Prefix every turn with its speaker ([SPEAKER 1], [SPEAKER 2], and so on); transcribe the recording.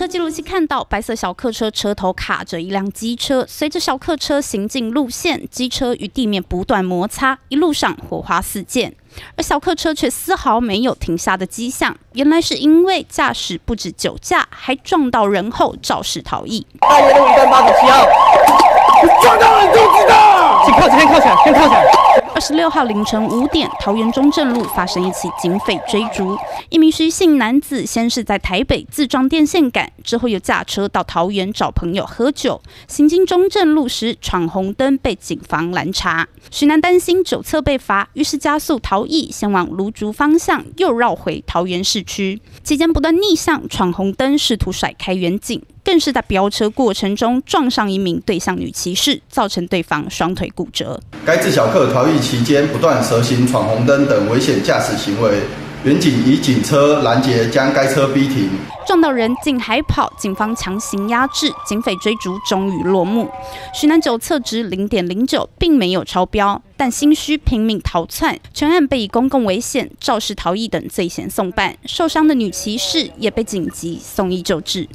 [SPEAKER 1] 车记录器看到，白色小客车车头卡着一辆机车，随着小客车行进路线，机车与地面不断摩擦，一路上火花四溅，而小客车却丝毫没有停下的迹象。原来是因为驾驶不止酒驾，还撞到人后肇事逃逸。
[SPEAKER 2] 大约路一段八十七号，
[SPEAKER 1] 十六号凌晨五点，桃园中正路发生一起警匪追逐。一名徐姓男子先是在台北自撞电线杆，之后又驾车到桃园找朋友喝酒。行经中正路时闯红灯，被警方拦查。徐男担心酒测被罚，于是加速逃逸，先往芦竹方向，又绕回桃园市区。期间不断逆向闯红灯，试图甩开远景。更是在飙车过程中撞上一名对向女骑士，造成对方双腿骨折。
[SPEAKER 3] 该自小客逃逸期间不断蛇行、闯红灯等危险驾驶行为，远警以警车拦截，将该车逼停。
[SPEAKER 1] 撞到人竟还跑，警方强行压制，警匪追逐终于落幕。徐南九测值零点零九，并没有超标，但心虚拼命逃窜，全案被以公共危险、肇事逃逸等罪嫌送办。受伤的女骑士也被紧急送医救治。